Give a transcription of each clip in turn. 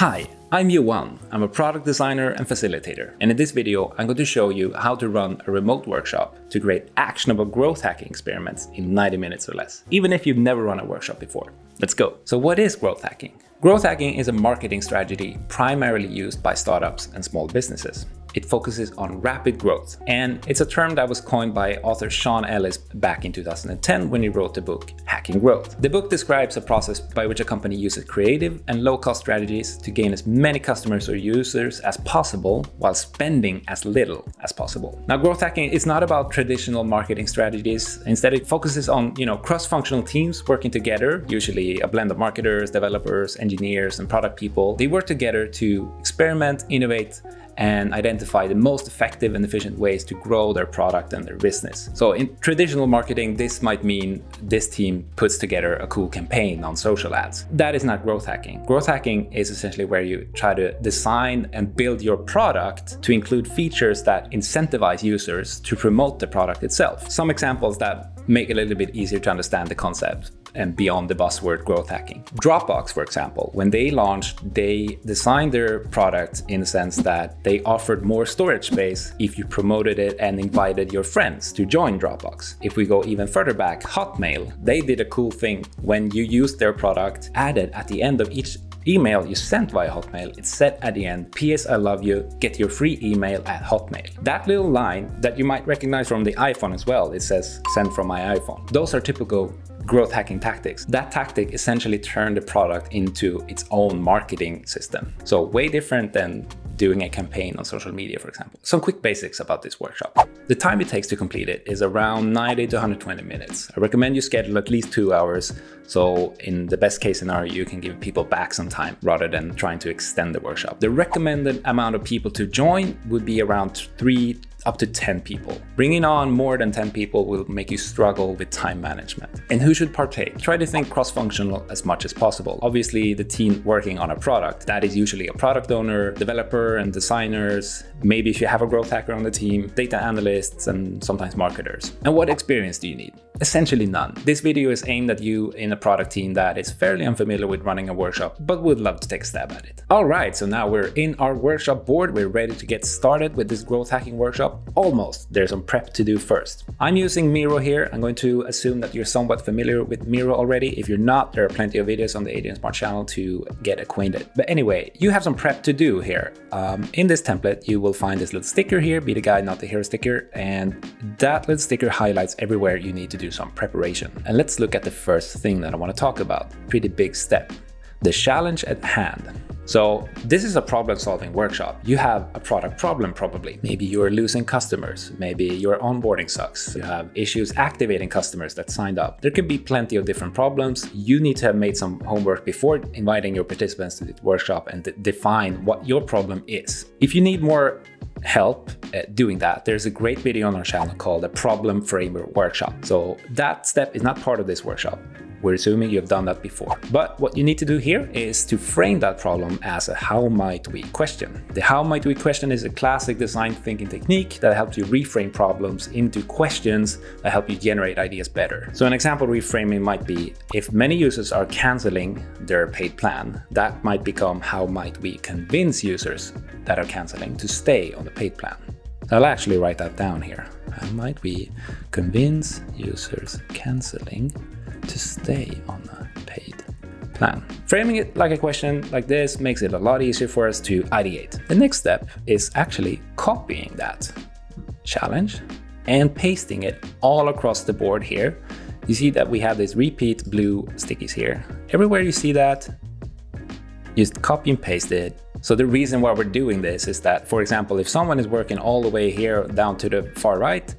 Hi, I'm Johan. I'm a product designer and facilitator. And in this video, I'm going to show you how to run a remote workshop to create actionable growth hacking experiments in 90 minutes or less, even if you've never run a workshop before. Let's go. So what is growth hacking? Growth hacking is a marketing strategy primarily used by startups and small businesses. It focuses on rapid growth, and it's a term that was coined by author Sean Ellis back in 2010 when he wrote the book Hacking Growth. The book describes a process by which a company uses creative and low-cost strategies to gain as many customers or users as possible while spending as little as possible. Now, growth hacking is not about traditional marketing strategies. Instead, it focuses on, you know, cross-functional teams working together, usually a blend of marketers, developers, engineers, and product people. They work together to experiment, innovate, and identify the most effective and efficient ways to grow their product and their business. So in traditional marketing, this might mean this team puts together a cool campaign on social ads. That is not growth hacking. Growth hacking is essentially where you try to design and build your product to include features that incentivize users to promote the product itself. Some examples that make it a little bit easier to understand the concept and beyond the buzzword growth hacking. Dropbox, for example, when they launched, they designed their product in the sense that they offered more storage space if you promoted it and invited your friends to join Dropbox. If we go even further back, Hotmail, they did a cool thing when you used their product, added at the end of each email you sent via Hotmail, it said at the end, P.S. I love you, get your free email at Hotmail. That little line that you might recognize from the iPhone as well, it says send from my iPhone. Those are typical growth hacking tactics. That tactic essentially turned the product into its own marketing system. So way different than doing a campaign on social media, for example. Some quick basics about this workshop. The time it takes to complete it is around 90 to 120 minutes. I recommend you schedule at least two hours, so in the best case scenario, you can give people back some time rather than trying to extend the workshop. The recommended amount of people to join would be around three up to 10 people. Bringing on more than 10 people will make you struggle with time management. And who should partake? Try to think cross-functional as much as possible. Obviously, the team working on a product, that is usually a product owner, developer and designers, maybe if you have a growth hacker on the team, data analysts, and sometimes marketers. And what experience do you need? Essentially none. This video is aimed at you in a product team that is fairly unfamiliar with running a workshop, but would love to take a stab at it. All right, so now we're in our workshop board. We're ready to get started with this growth hacking workshop. Almost. There's some prep to do first. I'm using Miro here. I'm going to assume that you're somewhat familiar with Miro already. If you're not, there are plenty of videos on the AJ&Smart channel to get acquainted. But anyway, you have some prep to do here. Um, in this template, you will find this little sticker here, be the guy, not the hero sticker. And that little sticker highlights everywhere you need to do some preparation. And let's look at the first thing that I want to talk about. Pretty big step. The challenge at hand. So this is a problem solving workshop. You have a product problem probably. Maybe you're losing customers. Maybe your onboarding sucks. You have issues activating customers that signed up. There could be plenty of different problems. You need to have made some homework before inviting your participants to the workshop and define what your problem is. If you need more help at doing that, there's a great video on our channel called the problem framer workshop. So that step is not part of this workshop. We're assuming you've done that before. But what you need to do here is to frame that problem as a how might we question. The how might we question is a classic design thinking technique that helps you reframe problems into questions that help you generate ideas better. So an example reframing might be if many users are canceling their paid plan, that might become how might we convince users that are canceling to stay on the paid plan. I'll actually write that down here. How might we convince users canceling to stay on a paid plan. Framing it like a question like this makes it a lot easier for us to ideate. The next step is actually copying that challenge and pasting it all across the board here. You see that we have these repeat blue stickies here. Everywhere you see that, just copy and paste it. So the reason why we're doing this is that, for example, if someone is working all the way here down to the far right,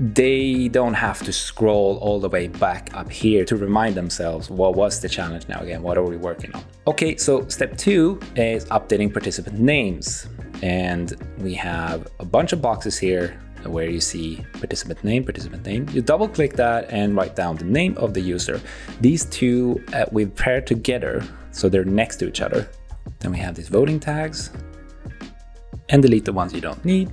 they don't have to scroll all the way back up here to remind themselves what was the challenge now again, what are we working on? Okay, so step two is updating participant names. And we have a bunch of boxes here where you see participant name, participant name. You double click that and write down the name of the user. These two uh, we've paired together so they're next to each other. Then we have these voting tags and delete the ones you don't need.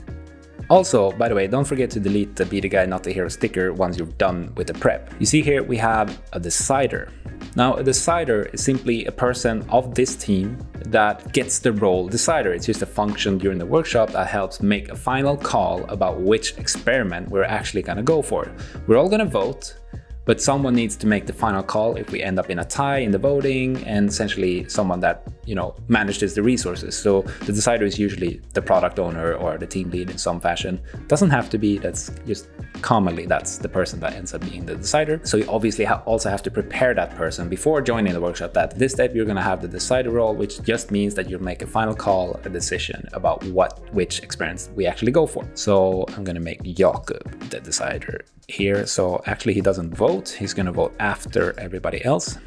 Also, by the way, don't forget to delete the Be the Guy Not the Hero sticker once you're done with the prep. You see here we have a decider. Now, a decider is simply a person of this team that gets the role decider. It's just a function during the workshop that helps make a final call about which experiment we're actually gonna go for. We're all gonna vote, but someone needs to make the final call if we end up in a tie in the voting and essentially someone that you know manages the resources. So the decider is usually the product owner or the team lead in some fashion. Doesn't have to be that's just commonly that's the person that ends up being the decider. So you obviously ha also have to prepare that person before joining the workshop that this step you're going to have the decider role which just means that you'll make a final call a decision about what which experience we actually go for. So i'm going to make jakob the decider here. So actually he doesn't vote. He's going to vote after everybody else.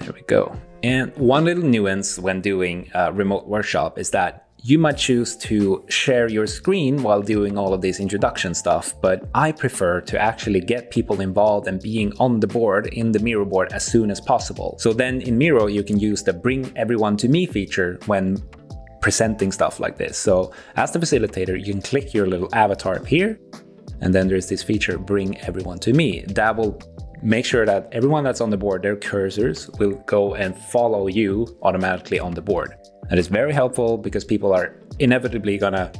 There we go. And one little nuance when doing a remote workshop is that you might choose to share your screen while doing all of this introduction stuff, but I prefer to actually get people involved and being on the board in the Miro board as soon as possible. So then in Miro, you can use the bring everyone to me feature when presenting stuff like this. So as the facilitator, you can click your little avatar up here, and then there's this feature, bring everyone to me. That will make sure that everyone that's on the board, their cursors will go and follow you automatically on the board. That is very helpful because people are inevitably gonna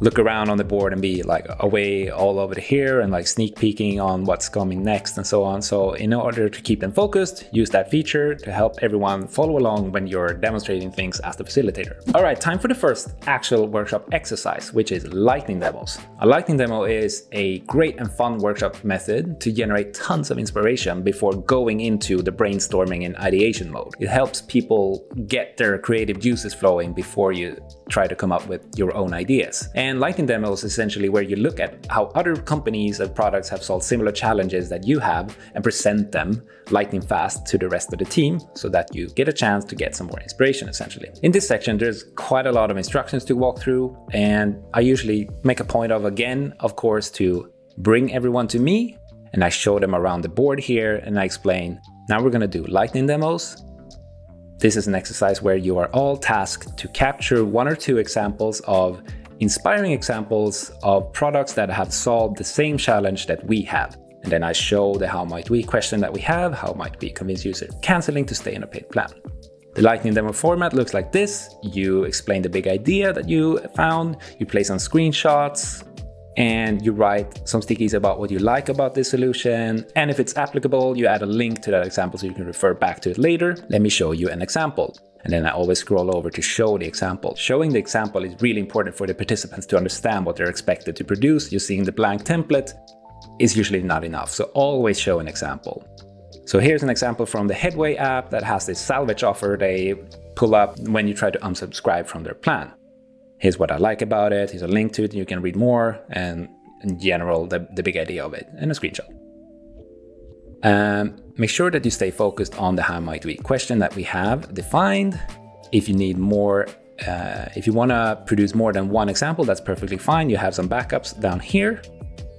look around on the board and be like away all over here and like sneak peeking on what's coming next and so on. So in order to keep them focused, use that feature to help everyone follow along when you're demonstrating things as the facilitator. All right, time for the first actual workshop exercise, which is lightning demos. A lightning demo is a great and fun workshop method to generate tons of inspiration before going into the brainstorming and ideation mode. It helps people get their creative juices flowing before you try to come up with your own ideas. And lightning demos is essentially where you look at how other companies and products have solved similar challenges that you have and present them lightning fast to the rest of the team so that you get a chance to get some more inspiration essentially. In this section, there's quite a lot of instructions to walk through and I usually make a point of again, of course, to bring everyone to me and I show them around the board here and I explain, now we're gonna do lightning demos this is an exercise where you are all tasked to capture one or two examples of inspiring examples of products that have solved the same challenge that we have. And then I show the how might we question that we have, how might we convince users canceling to stay in a paid plan. The Lightning demo format looks like this. You explain the big idea that you found, you play some screenshots, and you write some stickies about what you like about this solution. And if it's applicable, you add a link to that example so you can refer back to it later. Let me show you an example. And then I always scroll over to show the example. Showing the example is really important for the participants to understand what they're expected to produce. Using the blank template is usually not enough, so always show an example. So here's an example from the Headway app that has this salvage offer they pull up when you try to unsubscribe from their plan here's what I like about it, here's a link to it, you can read more, and in general, the, the big idea of it, and a screenshot. Um, make sure that you stay focused on the how might we question that we have defined. If you need more, uh, if you want to produce more than one example, that's perfectly fine. You have some backups down here.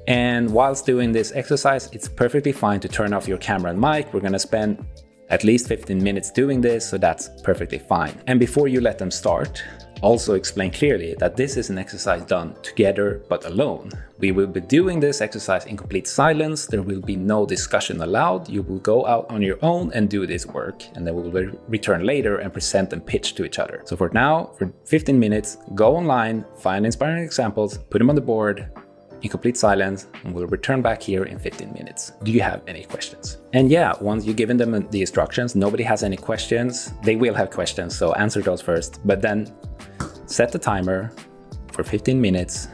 And whilst doing this exercise, it's perfectly fine to turn off your camera and mic. We're going to spend at least 15 minutes doing this, so that's perfectly fine. And before you let them start, also explain clearly that this is an exercise done together but alone. We will be doing this exercise in complete silence, there will be no discussion allowed, you will go out on your own and do this work, and then we will re return later and present and pitch to each other. So for now, for 15 minutes, go online, find inspiring examples, put them on the board, in complete silence and we'll return back here in 15 minutes. Do you have any questions? And yeah, once you've given them the instructions, nobody has any questions. They will have questions, so answer those first. But then set the timer for 15 minutes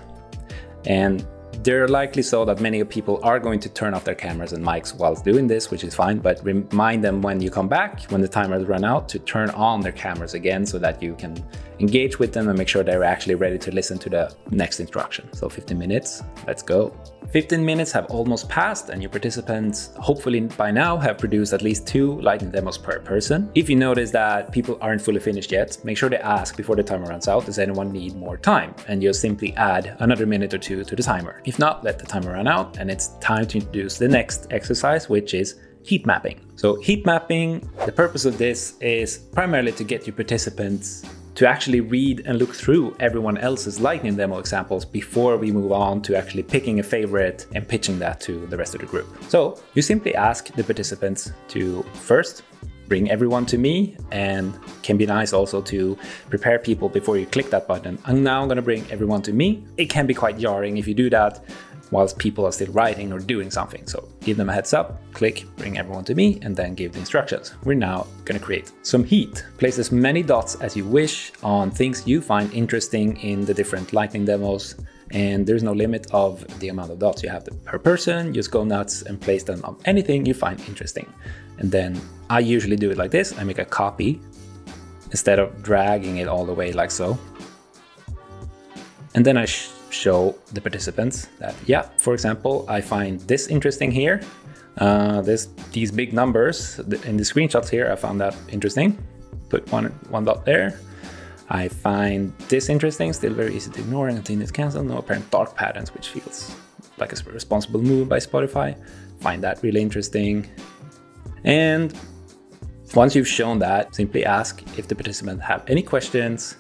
and they're likely so that many people are going to turn off their cameras and mics whilst doing this, which is fine, but remind them when you come back, when the timer has run out, to turn on their cameras again so that you can engage with them and make sure they're actually ready to listen to the next instruction. So 15 minutes, let's go. 15 minutes have almost passed and your participants hopefully by now have produced at least two lightning demos per person. If you notice that people aren't fully finished yet, make sure to ask before the timer runs out, does anyone need more time? And you'll simply add another minute or two to the timer. If not, let the timer run out and it's time to introduce the next exercise, which is heat mapping. So heat mapping, the purpose of this is primarily to get your participants to actually read and look through everyone else's lightning demo examples before we move on to actually picking a favorite and pitching that to the rest of the group. So you simply ask the participants to first bring everyone to me and can be nice also to prepare people before you click that button. I'm now going to bring everyone to me. It can be quite jarring if you do that whilst people are still writing or doing something. So give them a heads up, click, bring everyone to me, and then give the instructions. We're now to create some heat. Place as many dots as you wish on things you find interesting in the different lightning demos. And there's no limit of the amount of dots you have per person. Just go nuts and place them on anything you find interesting. And then I usually do it like this. I make a copy instead of dragging it all the way like so. And then I show the participants that, yeah, for example, I find this interesting here. Uh, this, these big numbers in the screenshots here, I found that interesting. Put one, one dot there. I find this interesting, still very easy to ignore and continue to cancel. No apparent dark patterns, which feels like a responsible move by Spotify. Find that really interesting. And once you've shown that, simply ask if the participant have any questions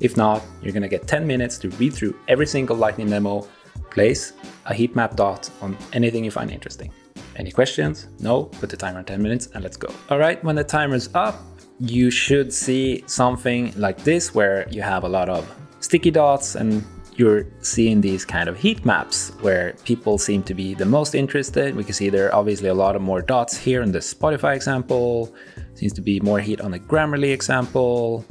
if not, you're gonna get 10 minutes to read through every single Lightning demo, place a heat map dot on anything you find interesting. Any questions? No? Put the timer on 10 minutes and let's go. All right, when the timer's up, you should see something like this where you have a lot of sticky dots and you're seeing these kind of heat maps where people seem to be the most interested. We can see there are obviously a lot of more dots here in the Spotify example. Seems to be more heat on the Grammarly example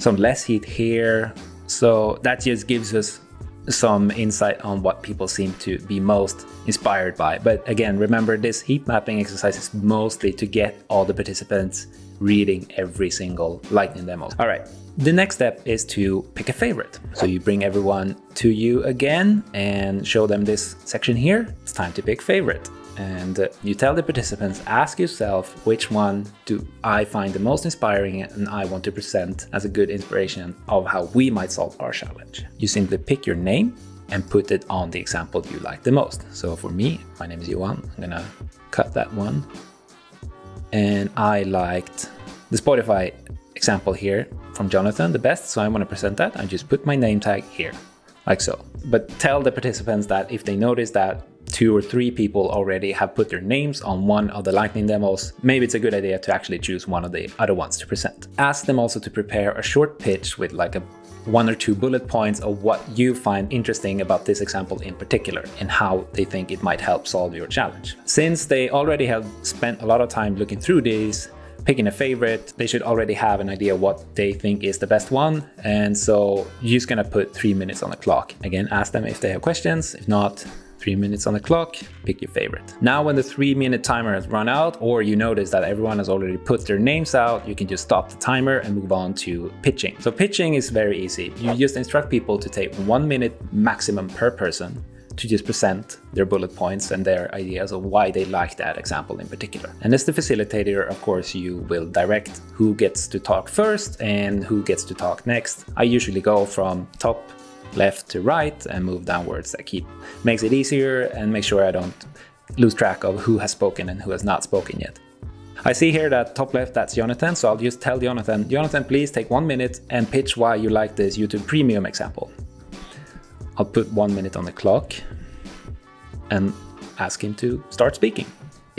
some less heat here. So that just gives us some insight on what people seem to be most inspired by. But again, remember this heat mapping exercise is mostly to get all the participants reading every single lightning demo. All right, the next step is to pick a favorite. So you bring everyone to you again and show them this section here. It's time to pick favorite and uh, you tell the participants, ask yourself which one do I find the most inspiring and I want to present as a good inspiration of how we might solve our challenge. You simply pick your name and put it on the example you like the most. So for me, my name is Johan, I'm gonna cut that one. And I liked the Spotify example here from Jonathan the best, so I wanna present that. I just put my name tag here, like so. But tell the participants that if they notice that two or three people already have put their names on one of the Lightning demos, maybe it's a good idea to actually choose one of the other ones to present. Ask them also to prepare a short pitch with like a one or two bullet points of what you find interesting about this example in particular and how they think it might help solve your challenge. Since they already have spent a lot of time looking through these, picking a favorite, they should already have an idea what they think is the best one. And so you're just gonna put three minutes on the clock. Again, ask them if they have questions. If not, three minutes on the clock, pick your favorite. Now when the three minute timer has run out or you notice that everyone has already put their names out, you can just stop the timer and move on to pitching. So pitching is very easy. You just instruct people to take one minute maximum per person to just present their bullet points and their ideas of why they like that example in particular. And as the facilitator, of course, you will direct who gets to talk first and who gets to talk next. I usually go from top left to right and move downwards. That keep makes it easier and make sure I don't lose track of who has spoken and who has not spoken yet. I see here that top left, that's Jonathan, so I'll just tell Jonathan, Jonathan, please take one minute and pitch why you like this YouTube Premium example. I'll put one minute on the clock and ask him to start speaking.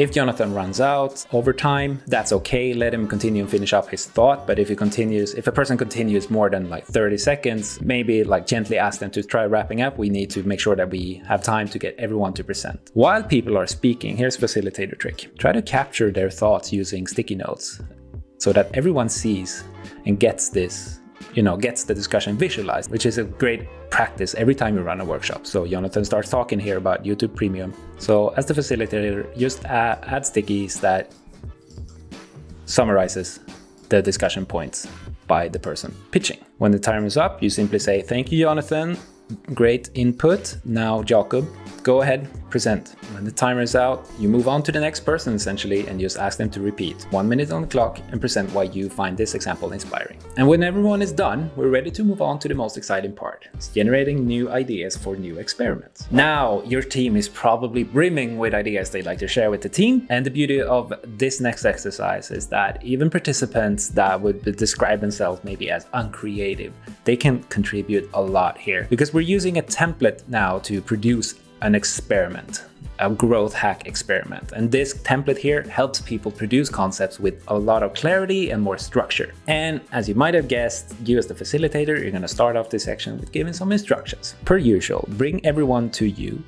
If Jonathan runs out over time, that's okay. Let him continue and finish up his thought. But if he continues, if a person continues more than like 30 seconds, maybe like gently ask them to try wrapping up. We need to make sure that we have time to get everyone to present. While people are speaking, here's facilitator trick. Try to capture their thoughts using sticky notes so that everyone sees and gets this you know, gets the discussion visualized, which is a great practice every time you run a workshop. So Jonathan starts talking here about YouTube Premium. So as the facilitator, just add, add stickies that summarizes the discussion points by the person pitching. When the time is up, you simply say, thank you, Jonathan. Great input. Now, Jakob, go ahead, present. When the timer is out, you move on to the next person essentially and just ask them to repeat one minute on the clock and present why you find this example inspiring. And when everyone is done, we're ready to move on to the most exciting part. It's generating new ideas for new experiments. Now, your team is probably brimming with ideas they'd like to share with the team. And the beauty of this next exercise is that even participants that would describe themselves maybe as uncreative, they can contribute a lot here because we're using a template now to produce an experiment, a growth hack experiment. And this template here helps people produce concepts with a lot of clarity and more structure. And as you might have guessed, you as the facilitator, you're going to start off this section with giving some instructions. Per usual, bring everyone to you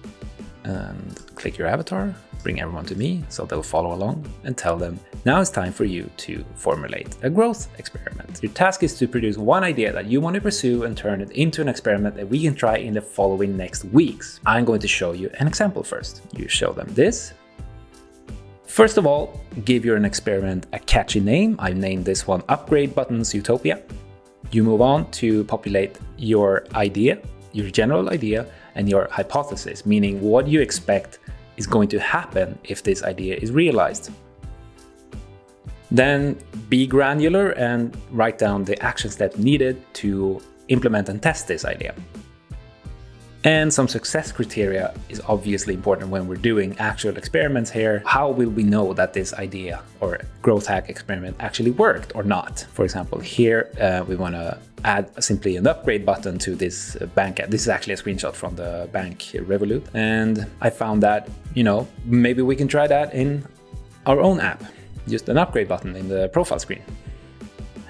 and click your avatar, bring everyone to me so they'll follow along and tell them, now it's time for you to formulate a growth experiment. Your task is to produce one idea that you want to pursue and turn it into an experiment that we can try in the following next weeks. I'm going to show you an example first. You show them this. First of all, give your experiment a catchy name. I've named this one Upgrade Buttons Utopia. You move on to populate your idea, your general idea, and your hypothesis, meaning what you expect is going to happen if this idea is realized. Then be granular and write down the action steps needed to implement and test this idea. And some success criteria is obviously important when we're doing actual experiments here. How will we know that this idea or growth hack experiment actually worked or not? For example, here uh, we want to add simply an upgrade button to this bank app. This is actually a screenshot from the bank Revolut. And I found that, you know, maybe we can try that in our own app. Just an upgrade button in the profile screen.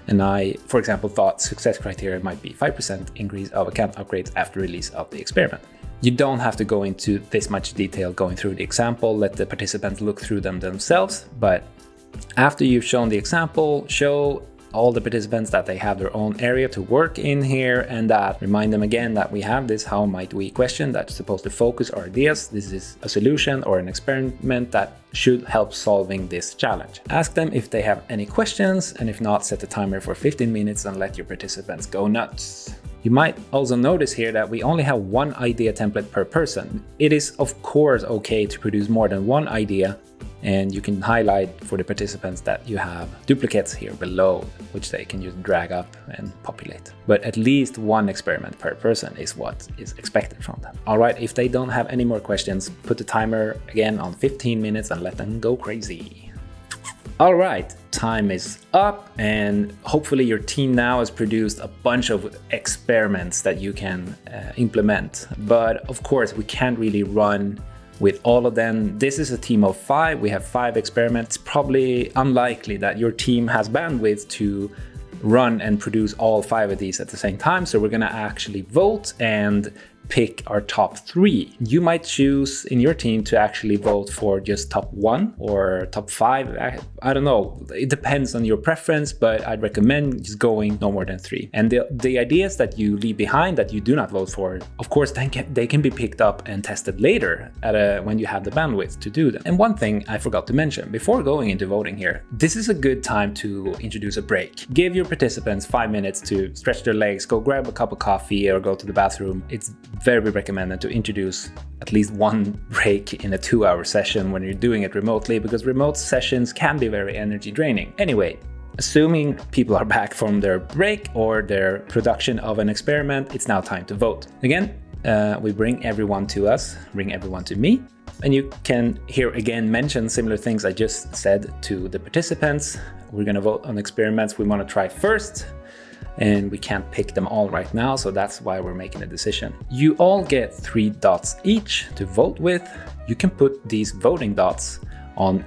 And I, for example, thought success criteria might be 5% increase of account upgrades after release of the experiment. You don't have to go into this much detail going through the example, let the participants look through them themselves, but after you've shown the example, show all the participants that they have their own area to work in here and that remind them again that we have this how might we question that's supposed to focus our ideas. This is a solution or an experiment that should help solving this challenge. Ask them if they have any questions and if not set the timer for 15 minutes and let your participants go nuts. You might also notice here that we only have one idea template per person. It is of course okay to produce more than one idea and you can highlight for the participants that you have duplicates here below, which they can just drag up and populate. But at least one experiment per person is what is expected from them. All right, if they don't have any more questions, put the timer again on 15 minutes and let them go crazy. All right, time is up and hopefully your team now has produced a bunch of experiments that you can uh, implement. But of course, we can't really run with all of them. This is a team of five. We have five experiments. Probably unlikely that your team has bandwidth to run and produce all five of these at the same time. So we're going to actually vote and pick our top three. You might choose in your team to actually vote for just top one or top five. I, I, don't know. It depends on your preference, but I'd recommend just going no more than three. And the, the ideas that you leave behind that you do not vote for, of course, they can, they can be picked up and tested later at a, when you have the bandwidth to do them. And one thing I forgot to mention before going into voting here, this is a good time to introduce a break. Give your participants five minutes to stretch their legs, go grab a cup of coffee or go to the bathroom. It's very recommended to introduce at least one break in a two hour session when you're doing it remotely because remote sessions can be very energy draining. Anyway, assuming people are back from their break or their production of an experiment, it's now time to vote. Again, uh, we bring everyone to us, bring everyone to me. And you can here again mention similar things I just said to the participants. We're going to vote on experiments we want to try first and we can't pick them all right now, so that's why we're making a decision. You all get three dots each to vote with. You can put these voting dots on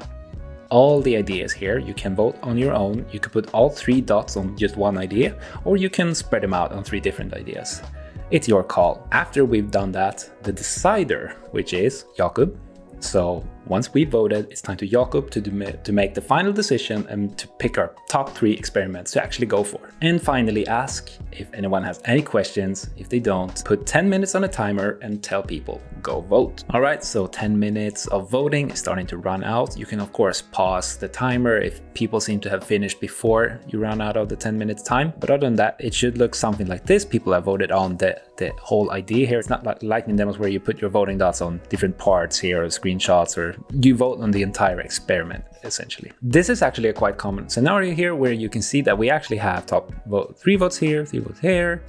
all the ideas here. You can vote on your own. You can put all three dots on just one idea, or you can spread them out on three different ideas. It's your call. After we've done that, the decider, which is Jakob, so once we voted, it's time to Jakob to, to make the final decision and to pick our top three experiments to actually go for. And finally, ask if anyone has any questions. If they don't, put 10 minutes on a timer and tell people, go vote. All right, so 10 minutes of voting is starting to run out. You can, of course, pause the timer if people seem to have finished before you run out of the 10 minutes time. But other than that, it should look something like this. People have voted on the, the whole idea here. It's not like lightning demos where you put your voting dots on different parts here or screenshots or you vote on the entire experiment essentially. This is actually a quite common scenario here where you can see that we actually have top vote three votes here, three votes here,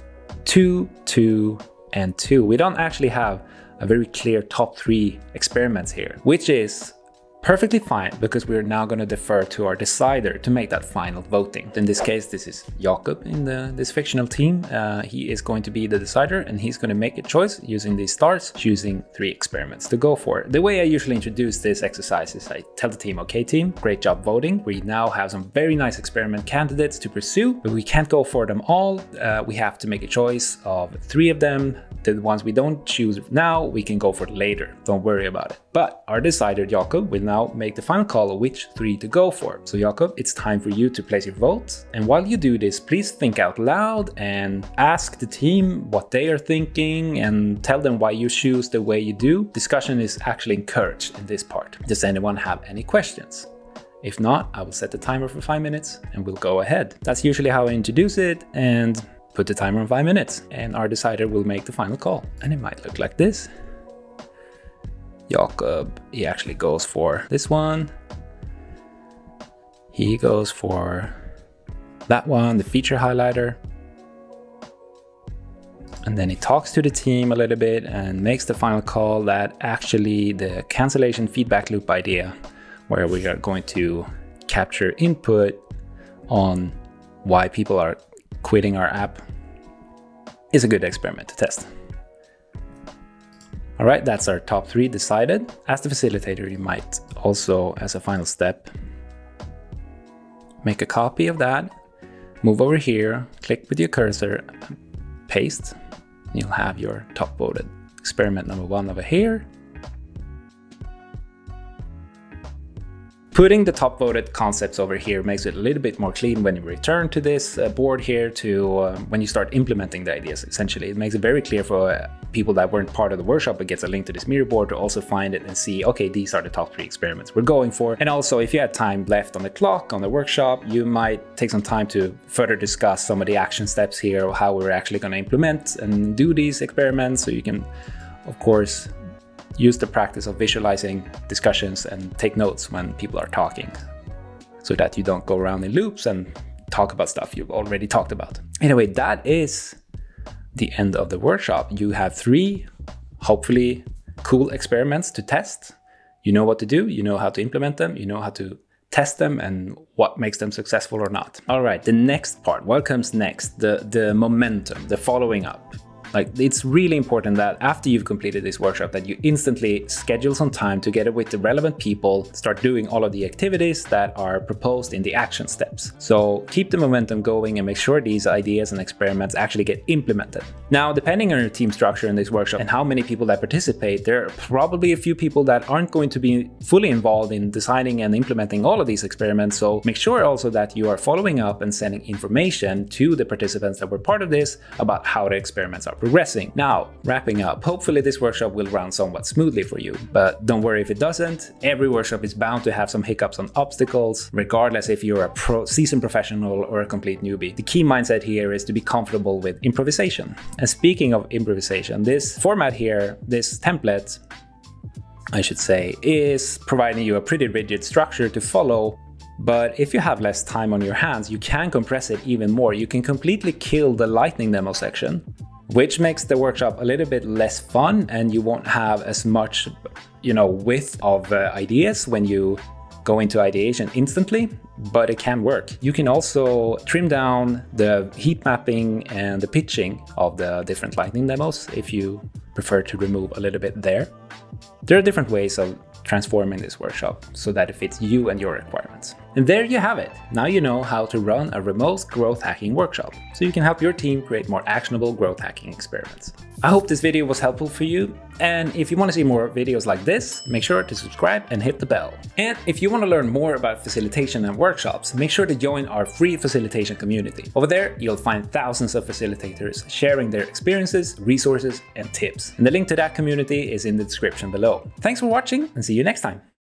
two, two, and two. We don't actually have a very clear top three experiments here, which is Perfectly fine, because we're now going to defer to our decider to make that final voting. In this case, this is Jakob in the, this fictional team. Uh, he is going to be the decider and he's going to make a choice using these stars, choosing three experiments to go for. The way I usually introduce this exercise is I tell the team, okay team, great job voting. We now have some very nice experiment candidates to pursue, but we can't go for them all. Uh, we have to make a choice of three of them. The ones we don't choose now, we can go for later. Don't worry about it. But our decider, Jakob, will now make the final call of which three to go for. So Jakob, it's time for you to place your vote. And while you do this, please think out loud and ask the team what they are thinking and tell them why you choose the way you do. Discussion is actually encouraged in this part. Does anyone have any questions? If not, I will set the timer for five minutes and we'll go ahead. That's usually how I introduce it and put the timer on five minutes and our decider will make the final call. And it might look like this. Jakob, he actually goes for this one. He goes for that one, the feature highlighter. And then he talks to the team a little bit and makes the final call that actually the cancellation feedback loop idea, where we are going to capture input on why people are quitting our app, is a good experiment to test. All right, that's our top three decided. As the facilitator, you might also, as a final step, make a copy of that, move over here, click with your cursor, paste, you'll have your top voted experiment number one over here. Putting the top voted concepts over here makes it a little bit more clean when you return to this uh, board here to uh, when you start implementing the ideas essentially. It makes it very clear for people that weren't part of the workshop, it gets a link to this Miro board to also find it and see, okay, these are the top three experiments we're going for. And also if you had time left on the clock on the workshop, you might take some time to further discuss some of the action steps here, or how we're actually going to implement and do these experiments. So you can, of course, use the practice of visualizing discussions and take notes when people are talking so that you don't go around in loops and talk about stuff you've already talked about. Anyway, that is the end of the workshop. You have three, hopefully, cool experiments to test. You know what to do, you know how to implement them, you know how to test them and what makes them successful or not. All right, the next part, what comes next? The, the momentum, the following up. Like it's really important that after you've completed this workshop that you instantly schedule some time together with the relevant people, start doing all of the activities that are proposed in the action steps. So keep the momentum going and make sure these ideas and experiments actually get implemented. Now, depending on your team structure in this workshop and how many people that participate, there are probably a few people that aren't going to be fully involved in designing and implementing all of these experiments. So make sure also that you are following up and sending information to the participants that were part of this about how the experiments are progressing. Now, wrapping up, hopefully this workshop will run somewhat smoothly for you, but don't worry if it doesn't. Every workshop is bound to have some hiccups and obstacles, regardless if you're a pro seasoned professional or a complete newbie. The key mindset here is to be comfortable with improvisation. And speaking of improvisation, this format here, this template, I should say, is providing you a pretty rigid structure to follow but if you have less time on your hands, you can compress it even more. You can completely kill the lightning demo section which makes the workshop a little bit less fun and you won't have as much you know width of uh, ideas when you go into ideation instantly but it can work. You can also trim down the heat mapping and the pitching of the different lightning demos if you prefer to remove a little bit there. There are different ways of transforming this workshop so that it fits you and your requirements And there you have it. Now you know how to run a remote growth hacking workshop, so you can help your team create more actionable growth hacking experiments. I hope this video was helpful for you, and if you want to see more videos like this, make sure to subscribe and hit the bell. And if you want to learn more about facilitation and workshops, make sure to join our free facilitation community. Over there, you'll find thousands of facilitators sharing their experiences, resources, and tips. And the link to that community is in the description below. Thanks for watching and see you next time.